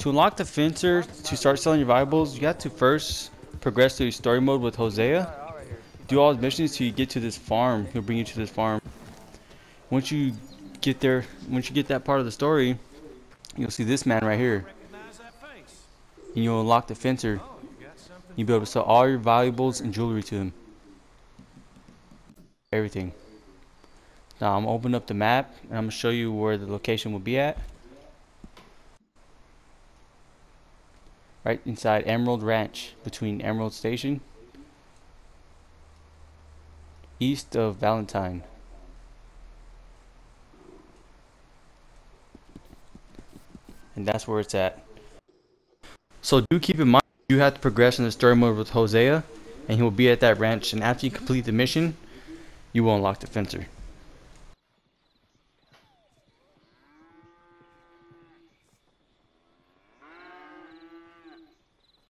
To unlock the fencer, to start selling your valuables, you have to first progress through story mode with Hosea. Do all his missions till you get to this farm. He'll bring you to this farm. Once you get there, once you get that part of the story, you'll see this man right here. And you'll unlock the fencer. You'll be able to sell all your valuables and jewelry to him. Everything. Now I'm gonna open up the map and I'm gonna show you where the location will be at. Right inside Emerald Ranch between Emerald Station east of Valentine. And that's where it's at. So do keep in mind you have to progress in the story mode with Hosea and he will be at that ranch and after you complete the mission you will unlock the fencer.